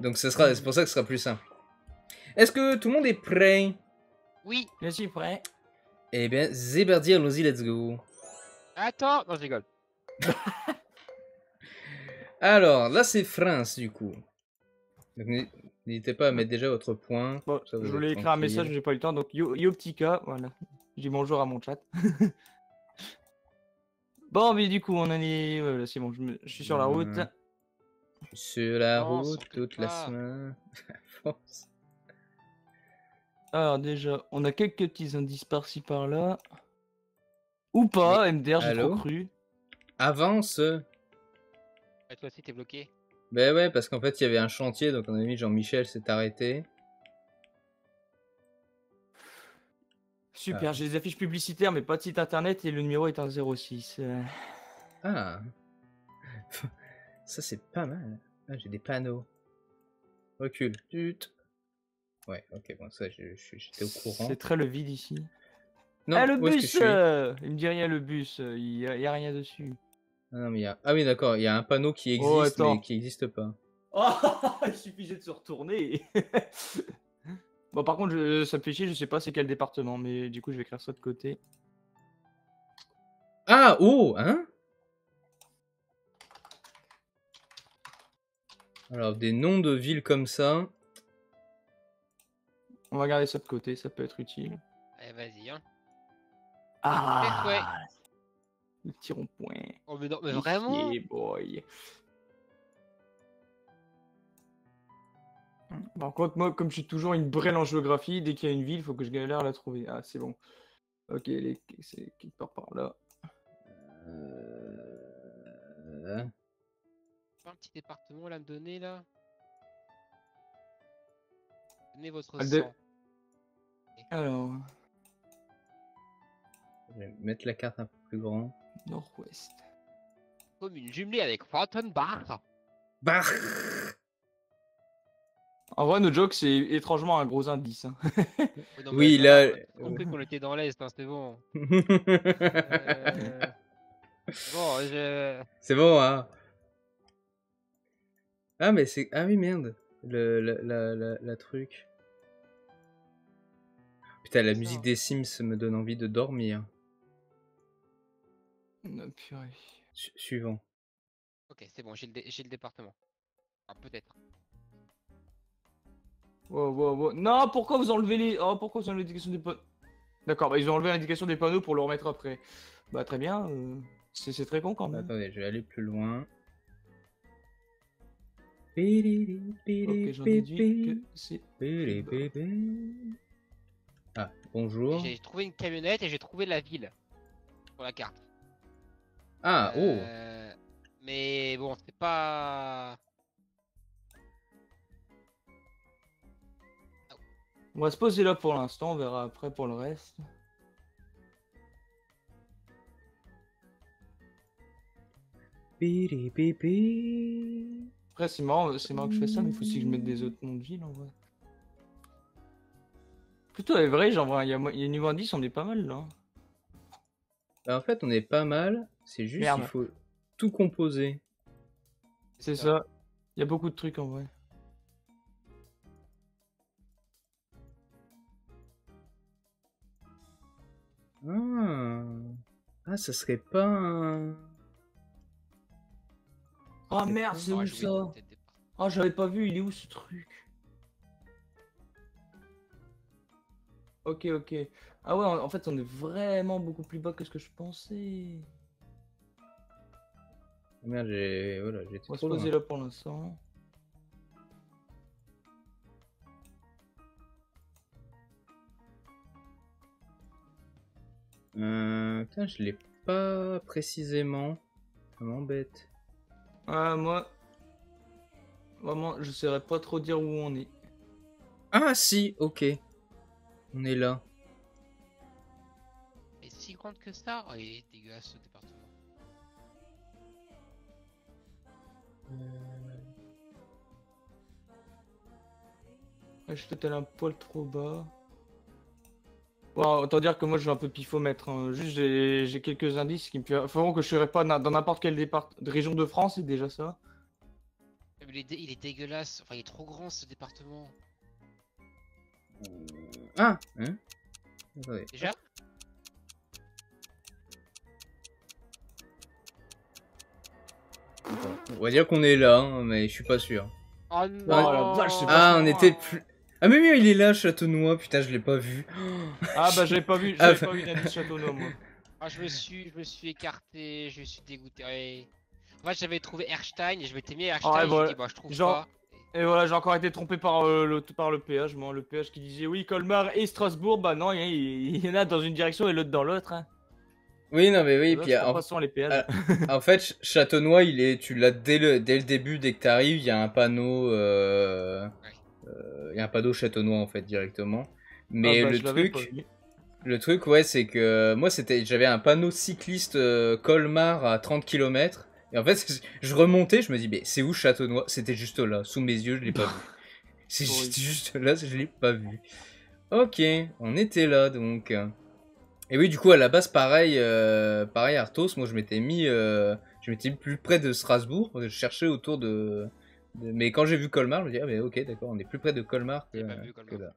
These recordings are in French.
Donc ce sera, c'est pour ça que ce sera plus simple. Est-ce que tout le monde est prêt? Oui. Je suis prêt. Eh bien, Zéberdi, allons-y, let's go. Attends, non, je rigole. Alors, là, c'est France, du coup. N'hésitez pas à mettre déjà votre point. Bon, comme ça, vous je voulais écrire un message, mais j'ai pas eu le temps. Donc, yo, yo petit cas, voilà. Je dis bonjour à mon chat. bon, mais du coup, on en est. Voilà, c'est bon, je, me- je suis sur la route. Sur la Non, route toute la semaine. Alors, déjà, on a quelques petits indices par-ci par-là. Ou pas, MDR, j'ai trop cru. Avance. Ah, toi aussi, t'es bloqué. Ben ouais, parce qu'en fait, il y avait un chantier, donc on a mis Jean-Michel s'est arrêté. Super, j'ai des affiches publicitaires, mais pas de site internet et le numéro est un 06. euh. Ah. Ça, c'est pas mal. Ah, j'ai des panneaux. Recule. Tut. Ouais, ok, bon, ça, j'étais au courant. C'est très le vide ici. Non, ah, le où est-ce que je bus suis euh, Il me dit rien, le bus. euh, Il y, a, il y a rien dessus. Ah, non, mais il y a... ah oui, d'accord, il y a un panneau qui existe, Oh, attends. mais qui n'existe pas. Oh, il suffisait de se retourner. bon, par contre, je, ça me fait chier, je sais pas c'est quel département, mais du coup, je vais écrire ça de côté. Ah, oh, hein? Alors, des noms de villes comme ça. On va garder ça de côté, ça peut être utile. Allez, vas-y, hein. Ah ouais. Le petit rond-point. Oh, mais non, mais vraiment Yeah, boy. Par contre, moi, comme je suis toujours une brêle en géographie, dès qu'il y a une ville, il faut que je galère à la trouver. Ah, c'est bon. Ok, les... c'est quelque part par là. Euh... Pas un petit département là à me donner là? Donnez votre Ah, de- sang. Alors, Je vais mettre la carte un peu plus grand. nord-ouest. Commune jumelée avec Bar. Bah En vrai, no joke, c'est étrangement un gros indice. hein. Oui, là- J'ai compris qu'on était dans l'Est, hein, c'était bon. Euh, Bon, je... C'est bon, hein Ah, mais c'est... Ah oui, merde. Le, la, la, la, la truc. Putain, la musique des Sims me donne envie de dormir. Oh, purée. Su- suivant. Ok, c'est bon, j'ai le, dé- j'ai le département. Ah, peut-être. Wow, wow, wow. Non, pourquoi vous enlevez les. Oh, pourquoi vous enlevez l'indication des panneaux D'accord, bah, ils ont enlevé l'indication des panneaux pour le remettre après. Bah, très bien. euh, C'est c'est très con quand même. Attendez, je vais aller plus loin. Ok, j'en déduis que c'est. Ah, bonjour. J'ai trouvé une camionnette et j'ai trouvé la ville. Pour la carte. Ah, oh Euh, Mais bon, c'est pas... On va se poser là pour l'instant, on verra après pour le reste. Après, c'est marrant, c'est marrant que je fasse ça, mais il faut aussi que je mette des autres noms de villes en vrai. Plutôt, est vrai, genre, il y a, y a niveau indice, on est pas mal là. Bah, en fait, on est pas mal. C'est juste qu'il faut tout composer. C'est ça. ça. Il y a beaucoup de trucs en vrai. Ah, ah ça serait pas un... Oh merde, c'est où ça Oh, j'avais pas vu, il est où ce truc? Ok, ok. Ah ouais, en fait, on est vraiment beaucoup plus bas que ce que je pensais. Merde, j'ai... Voilà, j'étais On va se poser là pour l'instant. Euh... Putain, je l'ai pas précisément. Ça m'embête. Ah, moi. Vraiment, je saurais pas trop dire où on est. Ah si, ok. On est là. Mais si grande que ça Oh, il est dégueulasse ce département. Ouais, je suis peut-être un poil trop bas. Bon, autant dire que moi je vais un peu pifomètre. hein. Juste, j'ai quelques indices qui me feront que je serais pas dans n'importe quelle départ... région de France, c'est déjà ça. Il est, dé- il est dégueulasse. Enfin, il est trop grand ce département. Ah hein? Attendez. Déjà? On va dire qu'on est là, hein, mais je suis pas sûr. Oh Oh la vache, c'est Ah, on était plus... Ah mais oui, il est là, Châteaunois, putain, je l'ai pas vu. Ah bah j'avais pas vu, Ah, j'avais pas vu moi. Ah, je me suis, je me suis écarté, je suis dégoûté. Ouais. En fait, j'avais trouvé Erstein et je m'étais mis à Erstein. ouais, j'ai voilà. dit, bah, je trouve Genre- pas. Et voilà, j'ai encore été trompé par, euh, le, par le péage, moi. Le péage qui disait oui, Colmar et Strasbourg. Bah non, il y, en a dans une direction et l'autre dans l'autre. Hein. Oui, non mais oui, L'autre, puis en, sur les péages. en fait, Ch- Châteaunois, il est, tu l'as dès le, dès le début, dès que t'arrives, il y a un panneau, euh, euh, il y a un panneau Châteaunois en fait directement. Mais Ah bah, le truc, le truc, ouais, c'est que moi, c'était, j'avais un panneau cycliste euh, Colmar à 30 km. Et en fait, je remontais, je me dis, mais c'est où Châteaunois C'était juste là, sous mes yeux, je l'ai pas vu. C'est juste, juste là, je l'ai pas vu. Ok, on était là donc. Et oui, du coup, à la base, pareil, euh, pareil, Arthos, moi, je m'étais mis, euh, je m'étais mis plus près de Strasbourg, je cherchais autour de- mais quand j'ai vu Colmar, je me dis, ah, mais ok, d'accord, on est plus près de Colmar que, J'ai pas vu que Colmar. là.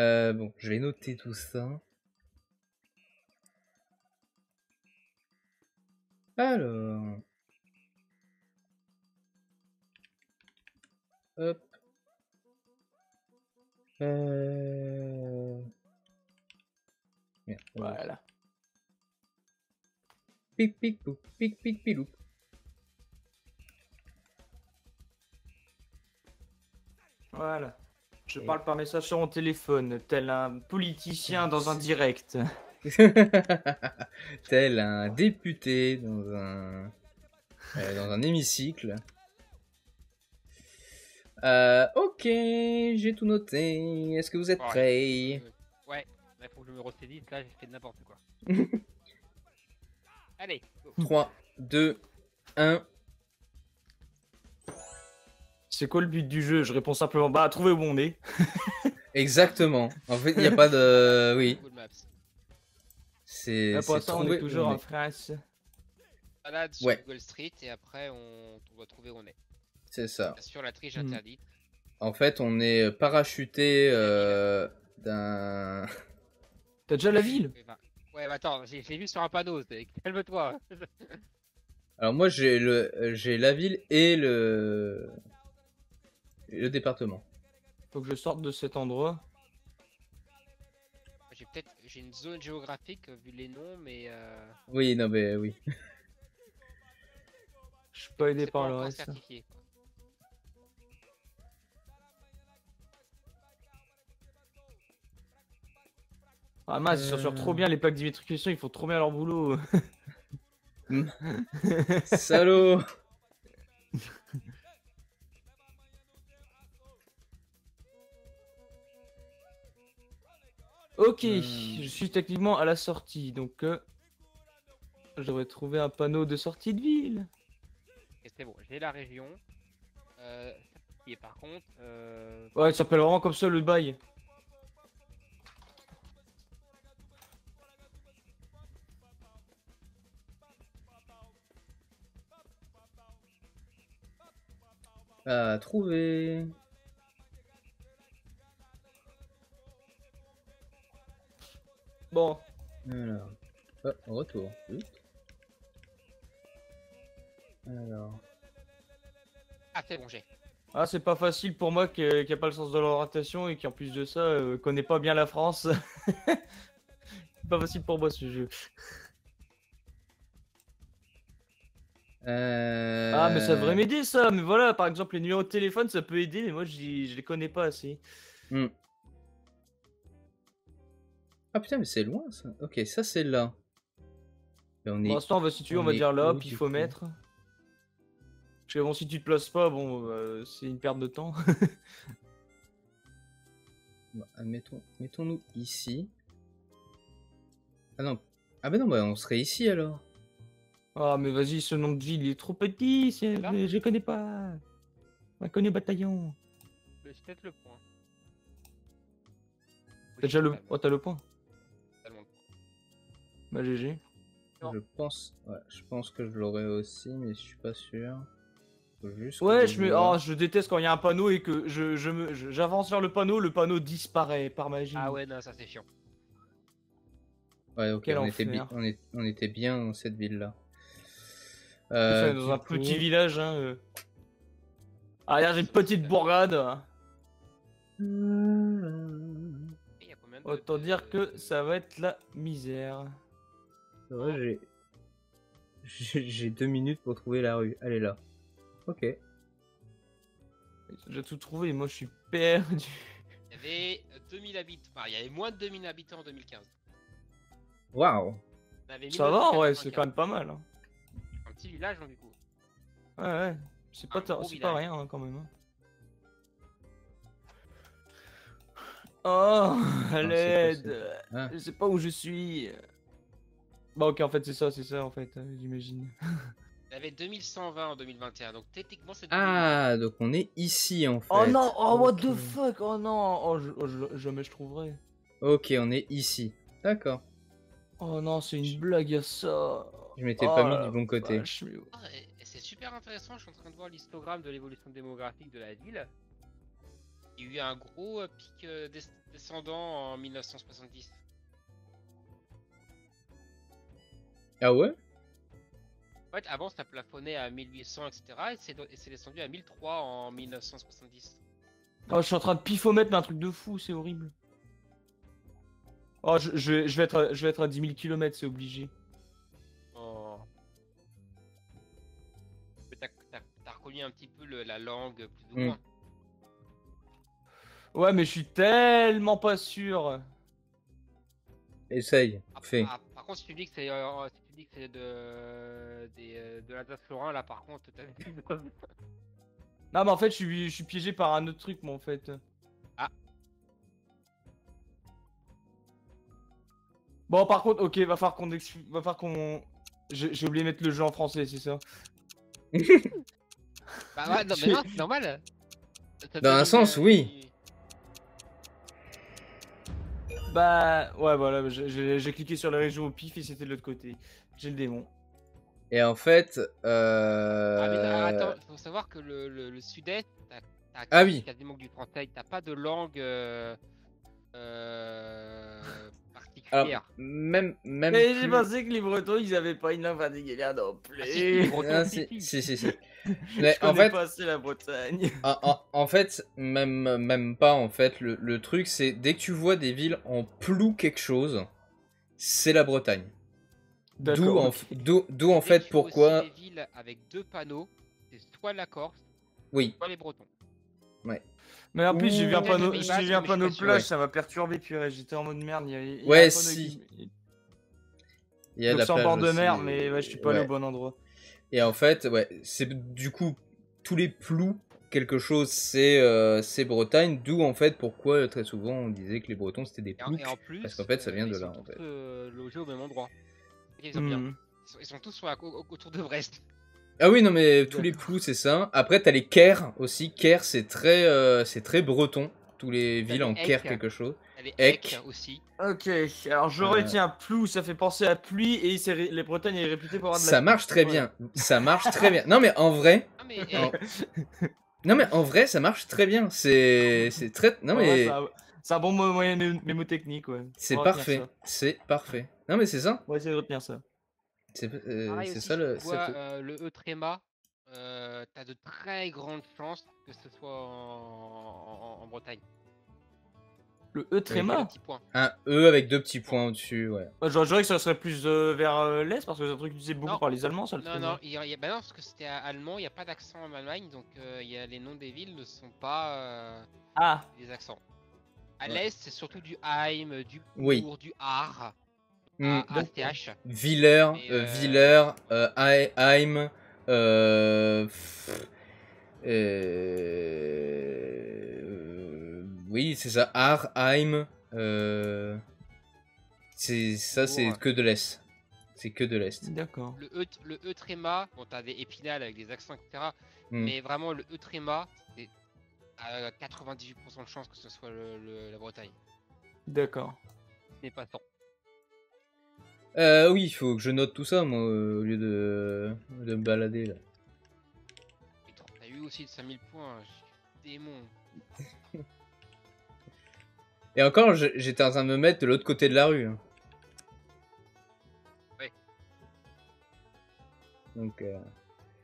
Euh, bon, je vais noter tout ça. Alors. Hop. Euh... Merde, voilà. Pic pic pouc, pic pic pilou. Voilà. Je Et- parle par message sur mon téléphone, tel un politicien dans un direct. Tel un député dans un euh, dans un hémicycle. Euh, ok, j'ai tout noté. Est-ce que vous êtes Ouais. prêts? Euh, Ouais, il faut que je me ressaisisse. Là, j'ai fait n'importe quoi. Allez, go. 3, 2, 1. C'est quoi le but du jeu? Je réponds simplement bah trouver où on est. Exactement. En fait, il n'y a pas de. Oui, c'est. C'est on est toujours en. France. Balade sur Ouais. Google Street et après, on, on doit trouver où on est. C'est ça. Sur la triche Hmm. interdite. En fait, on est parachuté euh, d'un. T'as déjà la ville? Ouais, bah, ouais, bah attends, j'ai vu sur un panneau. c'est- Calme-toi. Alors moi, j'ai le, j'ai la ville et le, le département. Faut que je sorte de cet endroit. J'ai peut-être j'ai une zone géographique euh, vu les noms, mais euh, Oui, non mais oui. Je suis pas aidé par le encore reste. certifié. Ah mince, ils Euh. s'assurent trop bien les plaques d'immatriculation, ils font trop bien leur boulot. Salaud. ok, Euh. je suis techniquement à la sortie, donc euh, je devrais trouver un panneau de sortie de ville. Et c'est bon, j'ai la région. Euh, et par contre, euh, Ouais, il s'appelle vraiment comme ça le bail. À trouver. Bon, Alors. Oh, retour. Alors. ah c'est bon, j'ai. ah, c'est pas facile pour moi qui, qui a pas le sens de l'orientation et qui en plus de ça euh, connaît pas bien la France. c'est pas facile pour moi ce jeu. Euh... Ah, mais ça devrait m'aider ça. Mais voilà, par exemple, les numéros de téléphone, ça peut aider, mais moi, je les connais pas assez. Hmm. Ah putain, mais c'est loin ça. Ok, ça c'est là. Et on est... Pour l'instant, on va situer, on, on va dire là, puis il faut coup mettre. Parce que bon, si tu te places pas, bon, euh, c'est une perte de temps. Bon, admettons, mettons-nous ici. Ah non. Ah bah non, bah on serait ici alors. ah, mais vas-y, ce nom de ville, il est trop petit, c'est- je connais pas. On connaît bataillon. Je vais peut-être le point. T'as déjà le... Oh, t'as le point. Bah, GG. Je pense, ouais, je pense que je l'aurais aussi, mais je suis pas sûr. Juste Ouais, je, me... oh, je déteste quand il y a un panneau et que je, je me, je- j'avance vers le panneau, le panneau disparaît par magie. Ah ouais, non, ça c'est chiant. Ouais, ok, on était, bi- on, est- on était bien dans cette ville-là. Euh, dans un coup- petit village. Hein, euh. Ah, regarde, j'ai une petite bourgade. Et y a combien de- Autant dire que ça va être la misère. J'ai- j'ai deux minutes pour trouver la rue. Elle est là. Ok. J'ai tout trouvé, moi je suis perdu. Il y avait 2000 habitants. Enfin, il y avait moins de 2000 habitants en 2015. Waouh. Ça va, ouais, 1995. c'est quand même pas mal. hein. Un petit village, hein, du coup. Ouais, ouais. C'est pas, rien hein, quand même. hein. Oh, à c'est l'aide. Ah. Je sais pas où je suis. Bah ok, en fait c'est ça, c'est ça en fait, euh, j'imagine. Il y avait 2120 en 2021. Donc techniquement, c'est. Ah, donc on est ici en fait. Oh non, oh what the fuck, oh non, oh, je- oh, je- jamais je trouverai. Ok, on est ici. D'accord. Oh non, c'est une blague à ça. Je m'étais Oh pas mis du bon côté. vache, mais- Ah, c'est super intéressant, je suis en train de voir l'histogramme de l'évolution démographique de la ville. Il y a eu un gros euh, pic euh, des- descendant en 1970. Ah ouais? En fait, avant ça plafonnait à 1800, etc. Et c'est et c'est descendu à 1003 en 1970. Oh, je suis en train de pifomètre mais un truc de fou, c'est horrible. Oh, je, je, je vais être à, je vais être à 10 000 km, c'est obligé. Oh. T'as reconnu un petit peu le- la langue plus ou Hmm. moins. Ouais, mais je suis tellement pas sûr. Essaye. Ah, Fais. ah, par contre, si tu dis que c'est euh, c'est de, des, euh, de l'Alsace-Lorrain, là par contre, t'as Non, mais en fait, je suis, je suis piégé par un autre truc, moi, en fait. Ah. Bon, par contre, ok, va falloir qu'on... Va falloir qu'on... J'ai oublié de mettre le jeu en français, c'est ça Bah ouais, non, mais non, c'est normal. Dans un sens, oui. Bah, ouais, voilà, j'ai- cliqué sur la région au pif et c'était de l'autre côté. J'ai le démon. Et en fait, Ah, mais euh... attends, faut savoir que le, le, le sud-est, t'as Ah oui. quasiment du français, t'as pas de langue euh, euh, Alors, particulière. même, même. Mais j'ai plus- pensé que les Bretons, ils avaient pas une langue particulière non plus. Ah, Bretons, Ah, si, si, si. si, si, si. Mais Je en fait, pas assez la Bretagne. en, en- en fait, même, même pas en fait. Le, le truc, c'est dès que tu vois des villes en plou quelque chose, c'est la Bretagne. D'où D'accord, en, ok. d'où- d'où en fait que tu vois pourquoi. des villes avec deux panneaux, c'est soit la Corse, Oui. soit les Bretons. Mais en plus, j'ai vu un panneau, j'ai vu un panneau plage, Ouais. ça m'a perturbé, purée. J'étais en mode merde. Il y a, il y a Ouais, si. qui- Il y a Donc la c'est en bord de aussi, mer, mais ouais, je suis pas allé ouais. au bon endroit. Et en fait, ouais, c'est du coup tous les plous quelque chose, c'est euh, c'est Bretagne. D'où en fait pourquoi euh, très souvent on disait que les Bretons c'était des Et en, ploucs. et en plus, parce qu'en fait, ça vient euh, de là, en fait. euh, logés au même endroit. Bien. Hmm. Ils sont, ils sont tous sur la- au- autour de Brest. Ah oui, non, mais tous les plous, c'est ça. Après, t'as les Caire aussi. Caire, c'est très, euh, c'est très breton. Tous les villes les en Caire quelque chose. Elle est Eck. Aussi. Ok, alors je Euh. retiens plou, ça fait penser à pluie et c'est ré- les Bretagnes est réputé pour avoir de la Ça marche très bien. Ça marche très bien. Non, mais en vrai, Ah, mais Non. non, mais en vrai, ça marche très bien. C'est, c'est très, non, Ouais, mais c'est un- C'est un bon mo- moyen mé- mémotechnique, ouais. c'est parfait. C'est parfait. Non, mais c'est ça. On va essayer de retenir ça. C'est, euh, ça le. euh, le E tréma, euh, t'as de très grandes chances que ce soit en, en- en Bretagne. Le E tréma. Un E avec deux petits points au-dessus, ouais. Moi, J'aurais j'aurais que ça serait plus euh, vers euh, l'est parce que c'est un truc utilisé beaucoup Non. par les Allemands, ça le Non, non, il y a, il y a- bah non, parce que c'était allemand, il n'y a pas d'accent en Allemagne, donc euh, il y a, les noms des villes ne sont pas euh, Ah, des accents. À Ouais. l'est, c'est surtout du Heim, du Oui. Bourg, du Har, Hmm. à ACH. Villers, Villers, Heim, euh, euh, oui, c'est ça, Har, Heim, euh, c'est ça, c'est Ouais. que de l'Est. C'est que de l'Est. d'accord. Le E, le e tréma, bon, t'as des épinal avec des accents, etc. Hmm. Mais vraiment, le E tréma, c'est à 98% de chance que ce soit le- le- la Bretagne. D'accord. Ce n'est pas 100. Euh, oui, il faut que je note tout ça, moi, au lieu de, de me balader, là. T'as eu aussi de 5000 points, démon. Et encore, j'étais en train de me mettre de l'autre côté de la rue. Hein. Ouais. Donc, euh...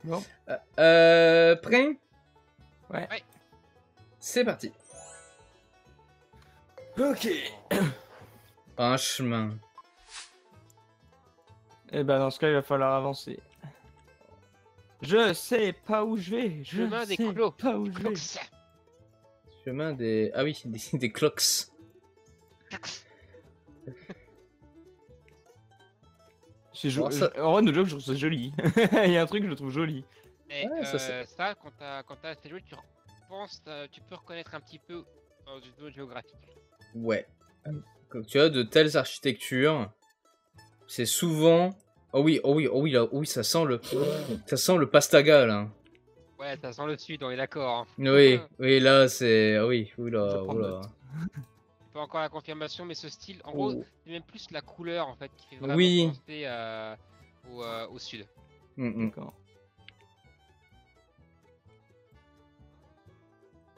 Bon. Euh, euh prêt? Ouais. ouais. C'est parti. Ok. Un chemin. Eh ben dans ce cas, il va falloir avancer. Je sais pas où je vais. Je chemin sais des clos. pas où je vais. Chemin des... Ah oui, des, des clocks. C'est joli. Ça... En vrai, je trouve ça joli. il y a un truc que je trouve joli. Et ouais, ça, euh, ça, quand t'as assez joué, tu penses, tu peux reconnaître un petit peu dans une zone géographique. Ouais. Quand tu as de telles architectures, c'est souvent. Oh oui, oh oui, oh oui, là, oh oui, ça sent le, ça sent le pastaga là. Ouais, ça sent le sud, on est d'accord. Hein. Oui, oui, là c'est, oh oui, oula, oula. Pas encore la confirmation, mais ce style, en gros, Oh. c'est même plus la couleur en fait qui fait vraiment Oui. penser euh, au, euh, au sud. Mm, mm. D'accord.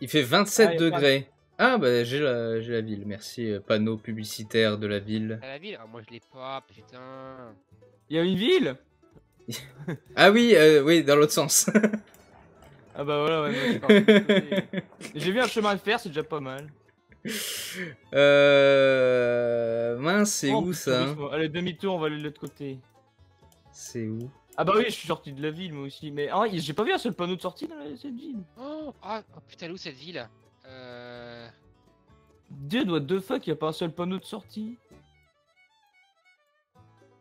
Il fait 27 Ah, degrés. Ah bah j'ai la, j'ai la ville, merci. euh, Panneau publicitaire de la ville. À la ville Ah, moi je l'ai pas, putain. Il y a une ville? Ah oui, euh, oui, dans l'autre sens. Ah bah voilà, ouais, moi, c'est parti de côté. J'ai vu un chemin de fer, c'est déjà pas mal. euh... Mince, c'est Oh, où ça hein. Allez, demi-tour, on va aller de l'autre côté. C'est où? Ah bah oui, je suis sorti de la ville moi aussi. Mais ah, j'ai pas vu un seul panneau de sortie dans la- cette ville? Oh, ah, oh, putain, elle est où cette ville? Euh. Dude, what the fuck, y a pas un seul panneau de sortie.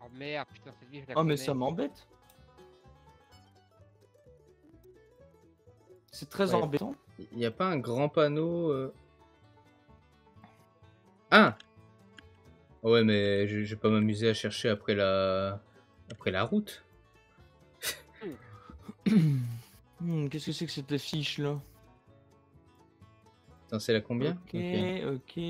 Oh merde, putain, cette ville je la Oh mais connais. ça m'embête. C'est très Ouais. embêtant. Il n'y a pas un grand panneau euh Ah Ouais, mais je, je vais pas m'amuser à chercher après la après la route. Hmm, Qu'est-ce que c'est que cette affiche là? Attends, c'est la combien Ok, ok.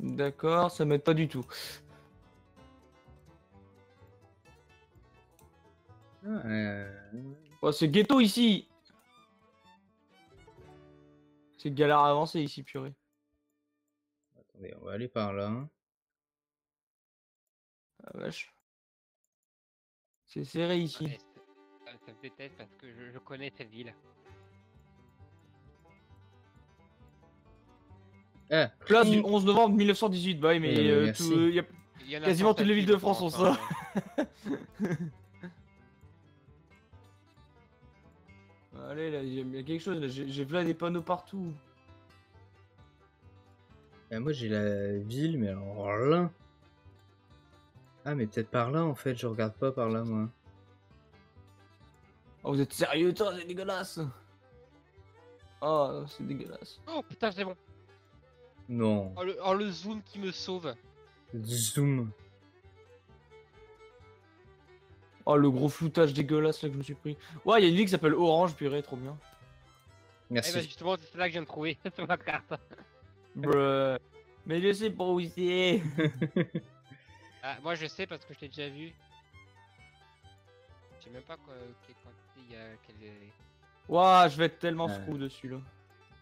D'accord, ça m'aide pas du tout. Ah, euh, Oh, c'est ghetto ici C'est galère à avancer ici, purée. Attendez, on va aller par là. Ah vache. C'est serré ici. Ouais, ça, me déteste parce que je, je connais cette ville. Ah, Place du 11 novembre 1918, bah oui, mais Eh, euh, tout, euh, y a- Il y en a Quasiment toutes les villes ville, de France ont ça. hein. Allez, là, il y a quelque chose, là, j'ai plein des panneaux partout. ah, moi j'ai la ville, mais alors là. Ah, mais peut-être par là en fait, je regarde pas par là moi. Oh, vous êtes sérieux, toi, c'est dégueulasse. Oh, c'est dégueulasse. Oh putain, c'est bon. Non. Oh le, oh, le zoom qui me sauve. Zoom. Oh, le gros floutage dégueulasse là que je me suis pris. Ouais, il y a une ville qui s'appelle Orange, purée, trop bien. Eh Merci. ben justement, c'est là que je viens de trouver sur ma carte. Bruh. Mais je sais pas où c'est. Ah, moi je sais parce que je l'ai déjà vu. Je sais même pas quoi, il y a. Quelle... Ouah, je vais être tellement Euh. screw dessus là.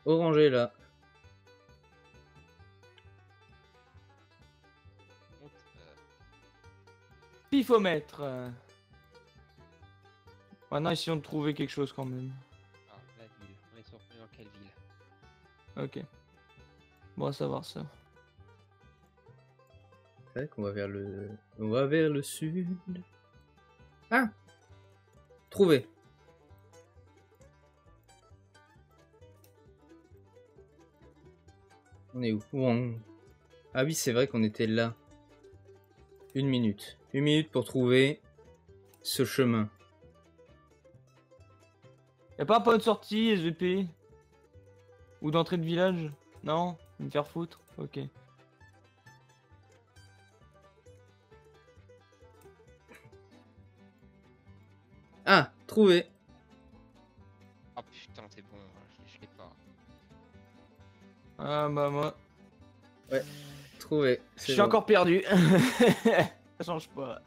Orangé là. euh, Pifomètre. euh. Maintenant, essayons de trouver quelque chose quand même. ah, la ville. On est surpris dans quelle ville? Ok. Bon à savoir ça. C'est vrai qu'on va vers le. On va vers le sud. Ah Trouvé. On est où Ah oui, c'est vrai qu'on était là. Une minute. Une minute pour trouver ce chemin. Y'a pas un point de sortie, SVP Ou d'entrée de village Non Me faire foutre Ok. Ah Trouvé Ah bah moi. Ouais, trouvé. Je suis encore perdu. Ça change pas.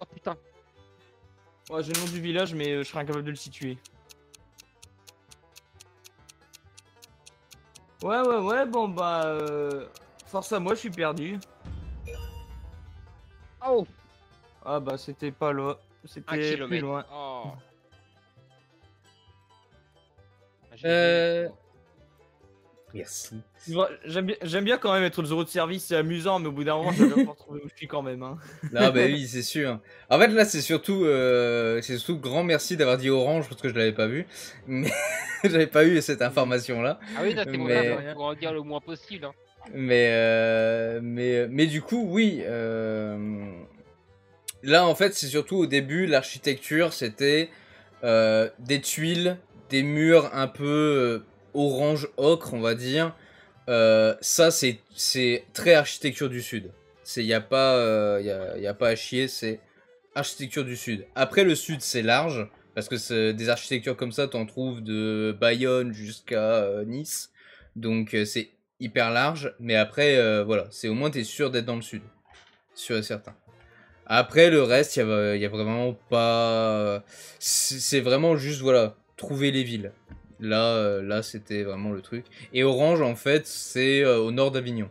Oh putain. Ouais, j'ai le nom du village, mais euh, je serais incapable de le situer. Ouais, ouais, ouais, bon bah... Euh... Force à moi, je suis perdu. Oh Ah bah c'était pas là. Un C'était plus loin. Oh. Ah, Euh. Ouais, J'aime bien, j'aime bien quand même être le zéro de service, c'est amusant, mais au bout d'un moment, je vais pas retrouver où je suis quand même. Hein. Non, bah oui, c'est sûr. En fait, là, c'est surtout, euh, c'est surtout grand merci d'avoir dit orange parce que je l'avais pas vu. Mais j'avais pas eu cette information-là. Ah oui, là, c'est mais- là, faut en dire le moins possible. Hein. Mais, euh, mais, mais du coup, oui. euh, Là, en fait, c'est surtout au début, l'architecture, c'était euh, des tuiles, des murs un peu euh, orange ocre, on va dire. Euh, ça, c'est très architecture du Sud. Il n'y a, pas, euh, y a, y a pas à chier, c'est architecture du Sud. Après, le Sud, c'est large, parce que des architectures comme ça, t'en trouves de Bayonne jusqu'à euh, Nice. Donc, euh, c'est hyper large, mais après, euh, voilà, c'est au moins t'es sûr d'être dans le sud. Sûr et certain. Après, le reste, il y a, vraiment pas. C'est vraiment juste, voilà, trouver les villes. Là, euh, là c'était vraiment le truc. Et Orange, en fait, c'est euh, au nord d'Avignon.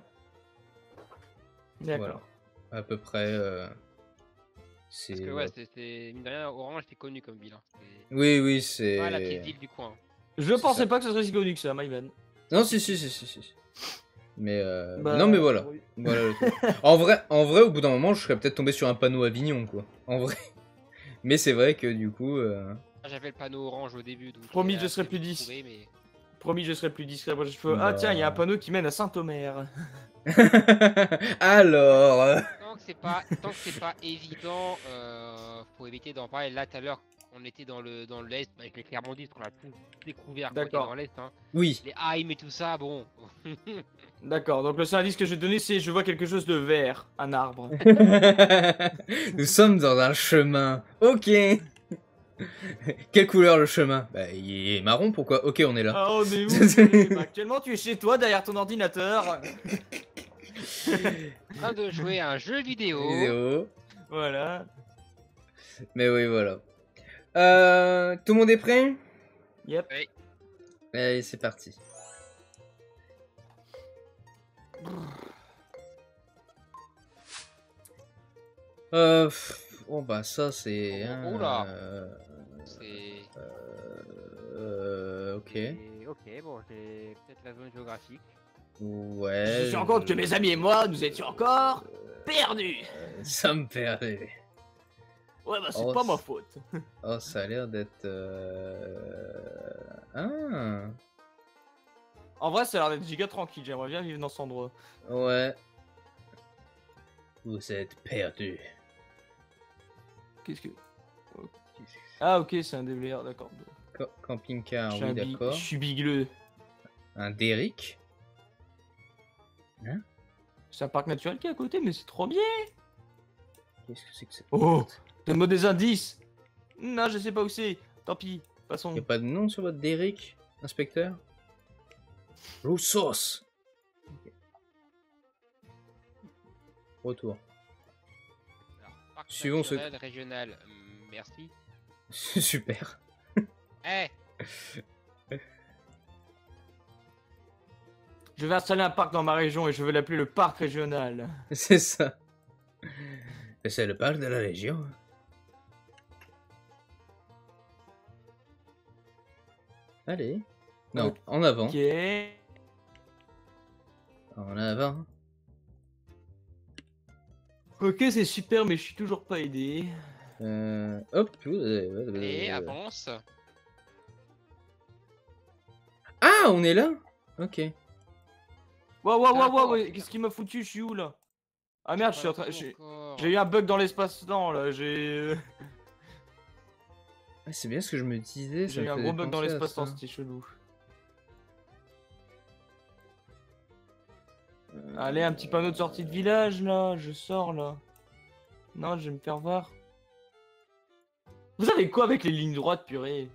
D'accord. Voilà. À peu près. euh, c'est. Parce que ouais, c'est- c'est. Mine de rien, Orange, c'est connu comme ville. Hein. Oui, oui, c'est. la petite ville du coin. Je C'est pensais ça. pas que ce serait si connu que ça, my bad. Non, si, si, si, si, si. Mais euh, Bah, non, mais voilà. oui. Voilà le truc. en vrai, en vrai, au bout d'un moment, je serais peut-être tombé sur un panneau Avignon, quoi. En vrai. Mais c'est vrai que du coup. euh, Ah, J'avais le panneau orange au début. donc Promis, je serai assez plus vite 10. trouvé, mais- Promis, je serai plus discret. Moi, je fais, Ah, tiens, il y a un Bah. panneau qui mène à Saint-Omer. Alors. Tant que c'est pas, tant que c'est pas évident, euh, faut éviter d'en parler. Là, tout à l'heure, on était dans le dans l'est avec les Clermontistes, qu'on a tout découvert D'accord. dans l'est. Hein. Oui. Les Haïm et tout ça, bon. D'accord, donc le seul indice que je vais donner, c'est je vois quelque chose de vert, un arbre. Nous sommes dans un chemin. Ok. Quelle couleur le chemin? Bah, il est marron, pourquoi? Ok, on est là. Ah, on est où? Bah, Actuellement, tu es chez toi, derrière ton ordinateur. en train de jouer à un jeu vidéo. Vidéo. Voilà. Mais oui, voilà. Euh, tout le monde est prêt? Yep. Allez, c'est parti. Euh, pff, bon bah ça c'est. Oh, hein, oula. euh, C'est. euh, ok. Ok, bon, j'ai peut-être la zone géographique. Ouais. je me suis rendu compte que mes amis et moi, nous étions encore perdus. Ça me perdait. Ouais, bah c'est Oh, pas ma faute. Oh, ça a l'air d'être. euh, Ah. En vrai, ça a l'air d'être giga tranquille. J'aimerais bien vivre dans cet endroit. Ouais. Vous êtes perdu. Qu'est-ce que. Ah, ok, c'est un DVR, d'accord. Ca- Camping-car, oui, d'accord. je suis bigleux. Un Derrick? C'est un parc naturel qui est à côté, mais c'est trop bien. Qu'est-ce que c'est que ça? Oh Donne-moi des indices Non, je sais pas où c'est. Tant pis. Passons. Y'a pas de nom sur votre Derrick, inspecteur? Roussos Retour. Alors, parc Suivons ce- régional. hum, Merci. Super. Eh, Je vais installer un parc dans ma région et je vais l'appeler le parc régional. C'est ça. C'est le parc de la Région. Allez. Non, en avant. Ok. En avant. Ok, c'est super, mais je suis toujours pas aidé. Euh, hop. et avance. Ah, on est là Ok. Waouh, waouh, waouh, waouh, qu'est-ce qui m'a foutu Je suis où là? Ah merde, je suis en train. J'ai eu un bug dans l'espace-temps là. J'ai Ah, c'est bien ce que je me disais. j'ai eu un gros bug dans l'espace-temps, c'était chelou. Allez, un petit panneau de sortie de village là, je sors là. Non, je vais me faire voir. Vous avez quoi avec les lignes droites, purée?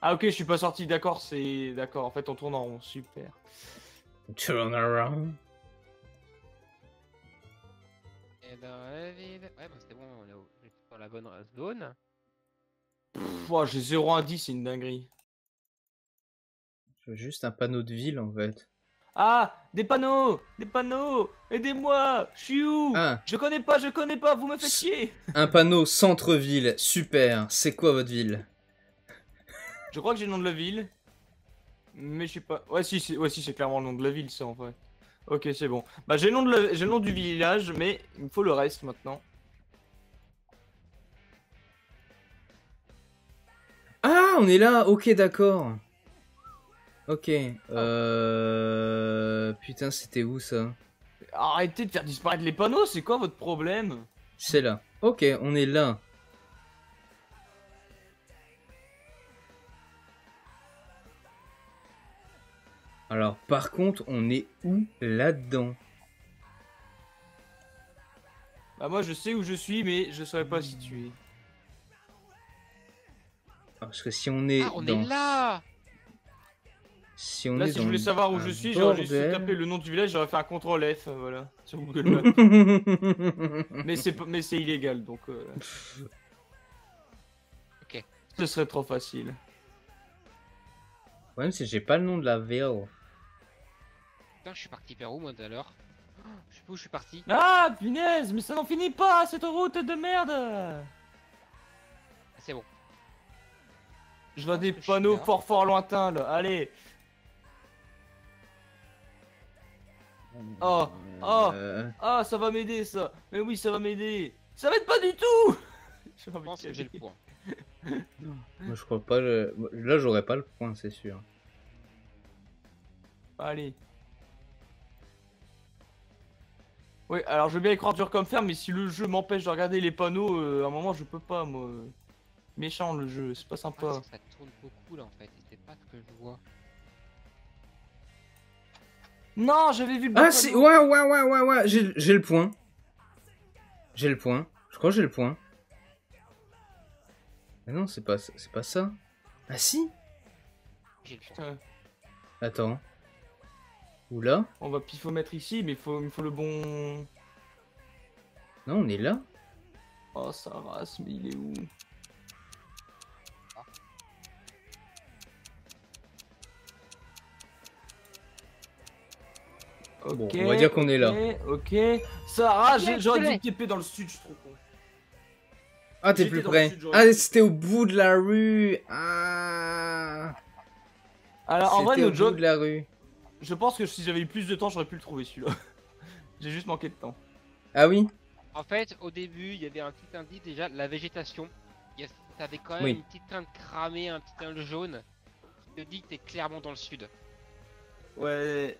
Ah ok, je suis pas sorti, d'accord, c'est... D'accord, en fait on tourne en rond, super. Turn around. Et dans la ville... Ouais, bah c'était bon, on est dans la bonne zone. Pff, oh, j'ai 0 à 10, c'est une dinguerie. Je veux juste un panneau de ville en fait. Ah, des panneaux, des panneaux, aidez-moi, je suis où? Ah, Je connais pas, je connais pas, vous me faites chier. un panneau centre-ville, super. C'est quoi votre ville? Je crois que j'ai le nom de la ville, mais je sais pas. Ouais, si, c'est ouais, si, c'est clairement le nom de la ville, ça en fait. Ok, c'est bon. Bah, j'ai le nom de la- j'ai le nom du village, mais il me faut le reste maintenant. Ah, on est là, ok, d'accord. Ok, euh... Putain, c'était où ça? Arrêtez de faire disparaître les panneaux, c'est quoi votre problème? C'est là. Ok, on est là. Alors, par contre, on est où là-dedans? Bah, moi, je sais où je suis, mais je saurais pas situer. Parce que si on est Ah, on dans... est là Si on Là, est si dans je voulais savoir où je suis, j'aurais juste tapé le nom du village, j'aurais fait un CTRL F, euh, voilà, sur Google Maps. mais c'est pas- mais c'est illégal, donc. euh, Ok. Ce serait trop facile. Le problème, c'est que j'ai pas le nom de la ville. Putain, je suis parti vers où moi tout à l'heure Je sais pas où je suis parti. Ah, punaise, mais ça n'en finit pas, cette route de merde Ah, C'est bon. Je vois pense des panneaux fort fort lointains, là, allez Oh, oh. Euh, Ah, ça va m'aider, ça Mais oui, ça va m'aider Ça m'aide pas du tout Je pense que j'ai le point. moi, je crois pas le... Là, j'aurais pas le point, c'est sûr. Allez. Oui, alors je veux bien y croire dur comme fer, mais si le jeu m'empêche de regarder les panneaux, euh, à un moment je peux pas, moi. Méchant le jeu, c'est pas sympa. ça tourne beaucoup là en fait, et c'est pas ce que je vois. Non, j'avais vu le bon Ah, si, ouais, ouais, ouais, ouais, ouais, j'ai j'ai le point. J'ai le point. Je crois que j'ai le point. Mais non, c'est pas, c'est pas ça. Ah si J'ai le point. Attends. Oula on va pifomètre ici, mais faut, il faut le bon. Non, on est là Oh, ça race, mais il est où? Ok, Bon, on va dire qu'on est là. Ok, ok. Sarah, j'ai- j'aurais me taper dans le sud, je suis trop con. Ah, t'es plus près. sud, Ah, c'était au bout de la rue. Ah. Alors, en vrai, C'était au no bout joke, de la rue. je pense que si j'avais eu plus de temps, j'aurais pu le trouver celui-là. j'ai juste manqué de temps. Ah oui En fait, au début, il y avait un petit indice déjà, la végétation. Il y a- T'avais quand même Oui. une petite teinte cramée, un petit teint jaune, qui te dit que t'es clairement dans le sud. Ouais.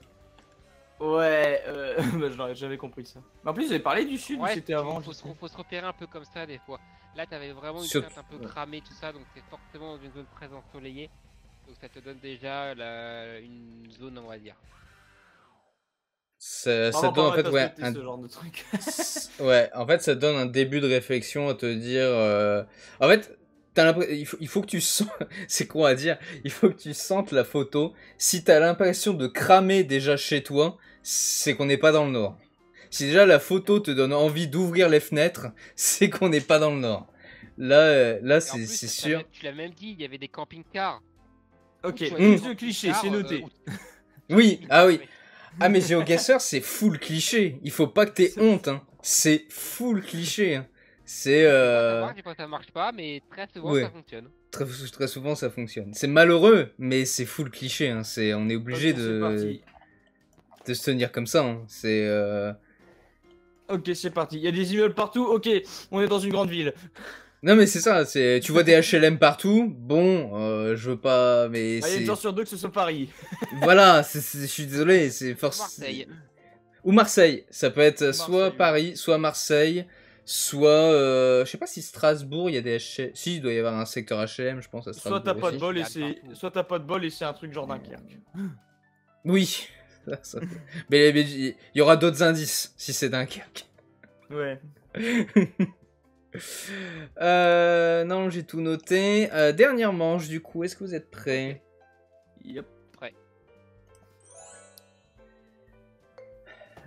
Ouais, euh... bah, j'aurais- j'avais compris ça. Mais en plus, j'avais parlé du sud, ou Ouais, c'était avant. faut, je se, faut se repérer un peu comme ça des fois. Là, t'avais vraiment une Sur- teinte un peu cramée, tout ça, donc t'es forcément dans une zone très ensoleillée. Donc ça te donne déjà la- une zone, on va dire. Ça, ça donne en fait, ouais, un- ce genre de truc. ouais, en fait, ça donne un début de réflexion à te dire. euh, En fait, il faut, il faut que tu sens, c'est quoi à dire Il faut que tu sentes la photo. Si t'as l'impression de cramer déjà chez toi, c'est qu'on n'est pas dans le nord. Si déjà la photo te donne envie d'ouvrir les fenêtres, c'est qu'on n'est pas dans le nord. Là, euh, là, c'est plus, c'est t'as sûr. même- Tu l'as même dit, il y avait des camping-cars. ok, plus des de clichés, c'est noté. euh, Oui, ah oui. Ah mais GeoGuessr c'est full cliché. Il faut pas que t'aies C'est- honte. Hein. C'est full cliché. hein. C'est euh... des fois, ça marche pas, mais très souvent Ouais. ça fonctionne. très, très souvent ça fonctionne. C'est malheureux, mais c'est full cliché. Hein. C'est on est obligé c'est de parti. de se tenir comme ça. Hein. C'est euh... Ok, c'est parti. Il y a des immeubles partout. Ok, on est dans une grande ville. non mais c'est ça. C'est tu vois des HLM partout. Bon, euh, je veux pas, mais Ah, Il y a une c'est chance sur deux que ce soit Paris. voilà. c'est- c'est- Je suis désolé. C'est force. Marseille. Ou Marseille. Ça peut être soit Marseille. Paris, soit Marseille, soit euh, je sais pas si Strasbourg, il y a des HLM. Si, il doit y avoir un secteur HLM, je pense à Soit Strasbourg. t'as pas de bol et c'est, soit t'as pas de bol et c'est un truc genre Dunkerque. Oui. Ça, ça fait- mais il y aura d'autres indices si c'est Dunkerque. Ouais. Euh, non, j'ai tout noté. Euh, dernière manche, du coup, est-ce que vous êtes prêts? Yep.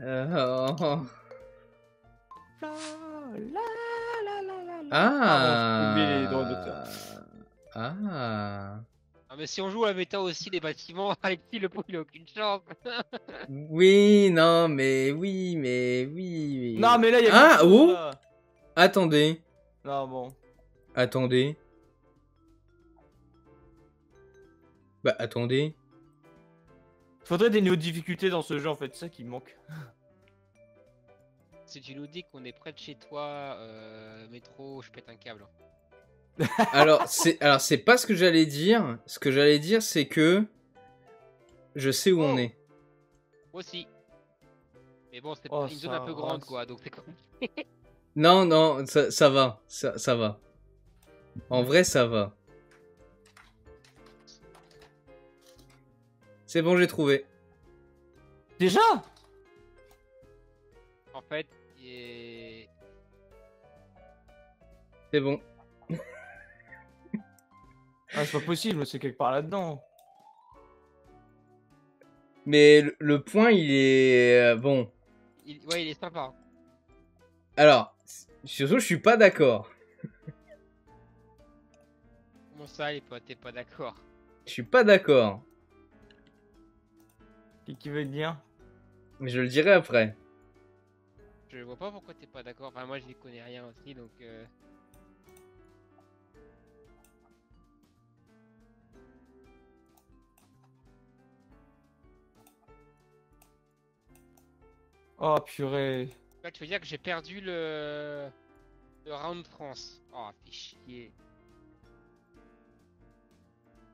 Euh, oh. Ah. Ah Ah, mais si on joue à la méta aussi, les bâtiments, Alexis, le pot, il a aucune chance. Oui, non, mais oui, mais oui. oui. Non, mais là, il y a. Ah, oh là. Attendez, Non, bon. attendez. Bah, attendez. Faudrait des niveaux de difficulté dans ce jeu, en fait, c'est ça qui me manque. Si tu nous dis qu'on est près de chez toi, euh, métro, je pète un câble. Alors, c'est alors c'est pas ce que j'allais dire. Ce que j'allais dire, c'est que je sais où on Oh. est. Moi aussi. Mais bon, c'est Oh, une zone un peu grande, quoi, donc c'est comme... Non, non, ça, ça va, ça, ça va. En vrai, ça va. C'est bon, j'ai trouvé. Déjà? En fait, et... C'est bon. Ah, c'est pas possible, c'est quelque part là-dedans. Mais le, le point, il est euh, bon. il- Ouais, il est sympa. Alors, surtout, je suis pas d'accord. Comment ça, les potes, t'es pas d'accord? Je suis pas d'accord. Qu'est-ce qui veut dire? Mais je le dirai après. Je vois pas pourquoi t'es pas d'accord. Enfin, moi, je n'y connais rien aussi, donc... Euh... Oh, purée. Là, tu veux dire que j'ai perdu le... Le round France. Oh, fais chier.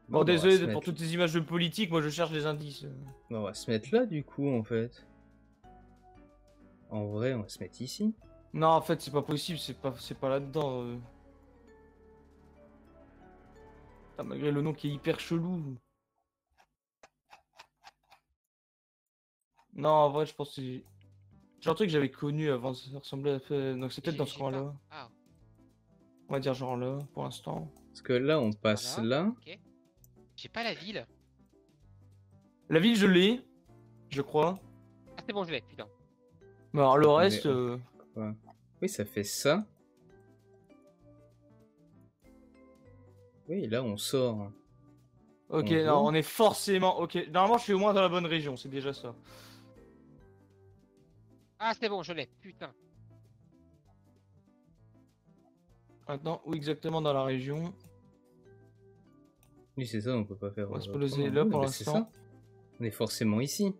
Bon, désolé pour mettre- toutes ces images de politique, moi je cherche des indices. On va se mettre là, du coup, en fait. En vrai, on va se mettre ici. Non, en fait, c'est pas possible, c'est pas, c'est pas là-dedans. euh. Putain, malgré le nom qui est hyper chelou. Non, en vrai, je pense que c'est. J'ai un truc que j'avais connu avant, ça ressemblait à. Donc c'est peut-être J'ai- dans ce j'ai coin-là. pas- Ah, On va dire genre là, pour l'instant. Parce que là, on passe Voilà. là. ok. J'ai pas la ville. La ville, je l'ai, je crois. Ah, c'est bon, je l'ai, putain. Mais alors le reste. euh, Oui, ça fait ça. Oui, là, on sort. Ok, On non, on est forcément. Ok, normalement, je suis au moins dans la bonne région, c'est déjà ça. Ah, c'est bon, je l'ai, putain. Maintenant, où exactement dans la région? Oui, c'est ça, on peut pas faire. On va se euh, poser là pour bah, l'instant. On est forcément ici.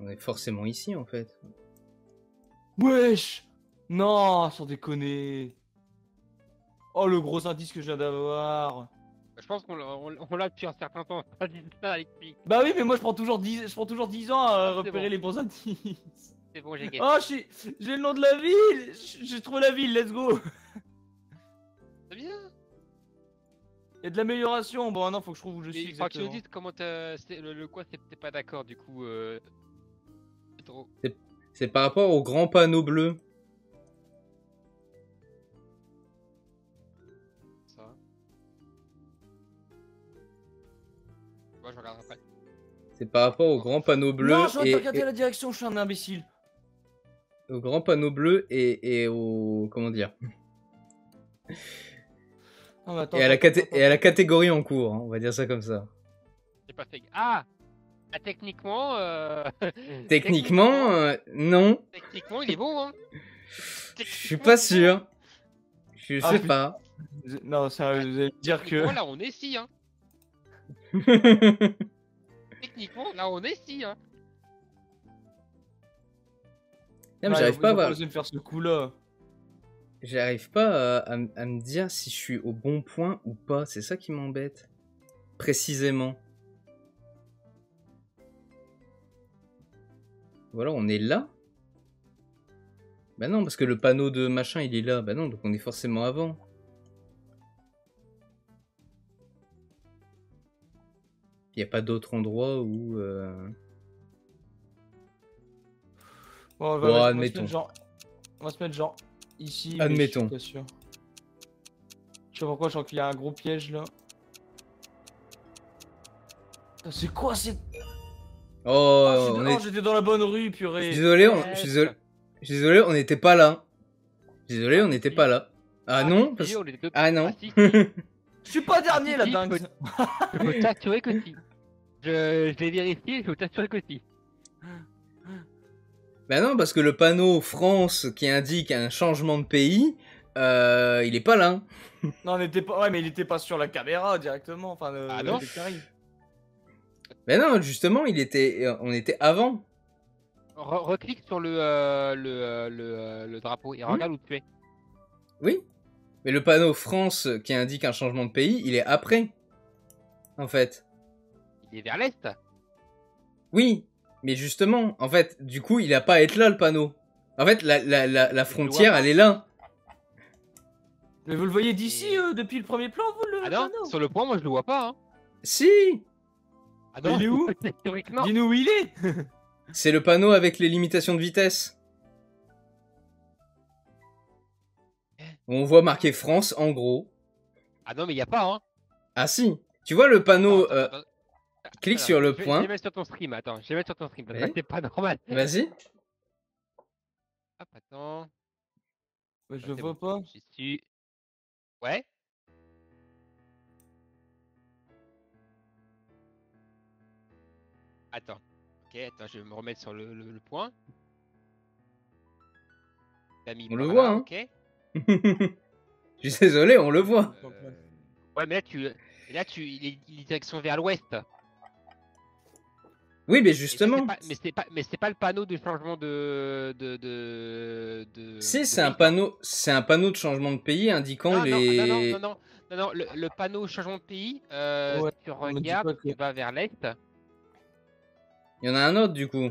On est forcément ici, en fait. Wesh Non, sans déconner. Oh, le gros indice que je viens d'avoir. Je pense qu'on l'a on- on l'a depuis un certain temps. Ça, Alexis. Bah oui, mais moi je prends toujours 10, je prends toujours 10 ans à C'est repérer bon. les bons indices. C'est bon, j'ai gagné. Oh, j'ai j'ai le nom de la ville J'ai trouvé la ville, let's go C'est bien. Il y a de l'amélioration. Bon, non, faut que je trouve où je Mais suis il faudra que tu nous exactement. dises comment t'as- le, le quoi c'est- t'es pas d'accord du coup. Euh... c'est trop. C'est par rapport au grand panneau bleu. Ça. Moi je regarde après. C'est par rapport au grand panneau bleu Non, je et, vais regarder et- la direction, je suis un imbécile. au grand panneau bleu et, et au comment dire? Non, mais attends, et à la attends, caté- attends, et à la catégorie en cours, hein, on va dire ça comme ça. J'ai pas fait. Ah. Ah, techniquement. Euh... Techniquement, euh, non, Techniquement, il est bon hein. je suis pas sûr. Je Ah, sais pas. Non, ça veut dire que. Voilà, on est si hein. Techniquement, là on est si hein. Non, mais Ouais, j'arrive pas à voir- me faire ce coup-là. J'arrive pas à, à m- à me dire si je suis au bon point ou pas. C'est ça qui m'embête. Précisément. Voilà, on est là. Bah non, parce que le panneau de machin, il est là. Bah non, donc on est forcément avant. Il n'y a pas d'autre endroit où... Euh, on va, se mettre genre... on va se mettre genre ici. Admettons. Je, sûr. je sais pourquoi, je crois qu'il y a un gros piège là? C'est quoi cette Oh, Ah, je oh, est- j'étais dans la bonne rue, je purée. suis désolé, on- je suis désolé, je suis désolé, on n'était pas là. Je suis Désolé, on n'était pas là. Ah non, parce... ah non. Je suis pas dernier là, dingue. Je peux t'assurer que si. Je, je l'ai vérifié, je peux t'assurer que si. Bah non, parce que le panneau France qui indique un changement de pays, euh, il est pas là. Non, on était pas. Ouais, mais il était pas sur la caméra directement. Enfin, le... Ah le non Bah non, justement, il était, euh, on était avant. Re- Reclique sur le, euh, le, euh, le, euh, le drapeau et regarde où tu es. Oui. Mais le panneau France qui indique un changement de pays, il est après. En fait. Il est vers l'est. Oui. Mais justement, en fait, du coup, il a pas à être là le panneau. En fait, la, la, la, la frontière, elle est là. Mais vous le voyez d'ici euh, depuis le premier plan, vous le. Ah non, panneau sur le point, moi je le vois pas. Hein. Si. Ah il est où. Dis-nous où il est C'est le panneau avec les limitations de vitesse. Où on voit marqué France en gros. Ah non, mais il y a pas. Hein. Ah si. Tu vois le panneau. Attends, euh, attends, attends. clique Alors, sur le je vais- point. Je vais mettre sur ton stream. Attends, je vais mettre sur ton stream. Parce que c'est pas normal. Vas-y. Hop, attends. Ouais, Je Ah, le vois bon. pas. J'y suis. Ouais. Attends. Ok, attends, je vais me remettre sur le, le- le point. T'as mis On le voit, là, hein. Ok. Je suis désolé, on le voit. Euh, Ouais, mais là, tu, là, tu, il est, il est direction vers l'ouest. Oui, mais justement. pas- Mais c'est pas, mais c'est pas le panneau de changement de, de, de, de- Si, c'est un panneau, c'est un panneau de changement de pays indiquant Non, les. non, non, non, non, non, non, le, le panneau changement de pays, euh, Ouais, si tu regardes, pas tu vas vers l'est. Il y en a un autre du coup.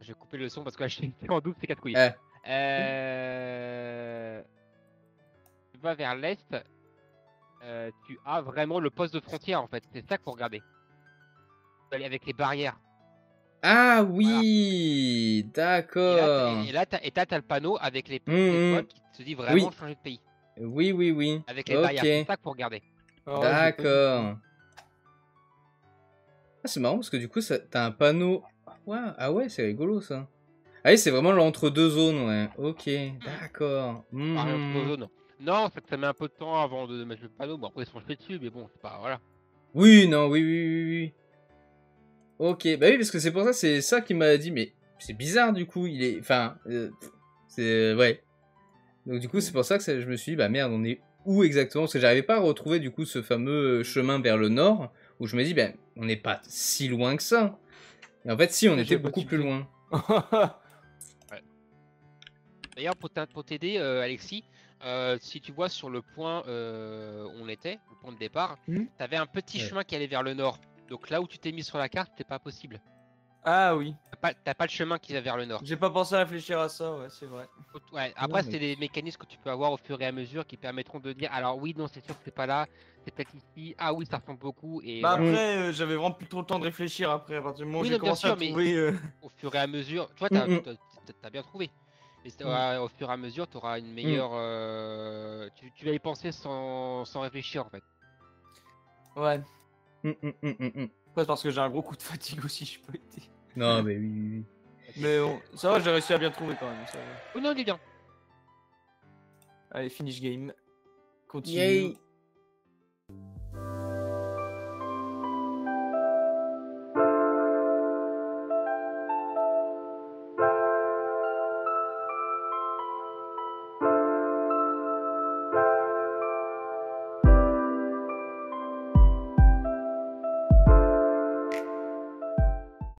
Je vais couper le son parce que là, je suis en doute, c'est quatre couilles. Ah. Euh... Tu vas vers l'est, euh, tu as vraiment le poste de frontière en fait. C'est ça qu'il faut regarder. Aller avec les barrières. Ah oui, Et là, d'accord. t'as- et là, t'as et t'as le panneau avec les étoiles qui te dit vraiment Oui. changer de pays. Oui, oui, oui. Avec les barrières, c'est ça qu'il faut regarder. J'ai vu. D'accord. Ah, c'est marrant parce que du coup, ça- t'as un panneau. Ouais, ah ouais, c'est rigolo ça. Ah oui, c'est vraiment l'entre-deux zones, ouais. Ok, d'accord. Mhm. Par exemple, nos zones. Non, ça, ça met un peu de temps avant de mettre le panneau. Bon, après, ils sont jetés dessus, mais bon, c'est pas. Voilà. Oui, non, oui, oui, oui, oui. Ok, bah oui, parce que c'est pour ça, c'est ça qui m'a dit, mais c'est bizarre du coup, il est. Enfin, euh, c'est. Ouais. Donc du coup, c'est pour ça que ça- je me suis dit, bah merde, on est où exactement? Parce que j'arrivais pas à retrouver du coup ce fameux chemin vers le nord, où je me dis, ben, on n'est pas si loin que ça. Et en fait, si, on était beaucoup plus loin. D'ailleurs, pour t'aider, euh, Alexis, euh, si tu vois sur le point euh, où on était, le point de départ, Mhm. t'avais un petit Ouais. chemin qui allait vers le nord. Donc là où tu t'es mis sur la carte, c'est pas possible. ah oui. T'as pas, t'as pas le chemin qui va vers le nord. J'ai pas pensé à réfléchir à ça, ouais, c'est vrai. Faut- Ouais, après, mais- c'est des mécanismes que tu peux avoir au fur et à mesure qui permettront de dire alors oui, non, c'est sûr que c'est pas là, c'est peut-être ici, ah oui, ça ressemble beaucoup. Et Bah voilà. après, euh, j'avais vraiment plus trop le temps de réfléchir après, à partir du moment où Oui, j'ai commencé à sûr, mais- trouver. euh, au fur et à mesure, tu vois, t'as Mm, mm. t'as- bien trouvé. Mais Mm. ouais, au fur et à mesure, tu auras une meilleure. euh, tu, tu vas y penser sans, sans réfléchir en fait. Ouais. C'est parce que j'ai un gros coup de fatigue aussi, je peux aider. Non, mais oui, oui, oui. Mais bon, ça va, j'ai réussi à bien trouver quand même. Ça va. Oh non, il est bien. Allez, finish game. Continue. Yay.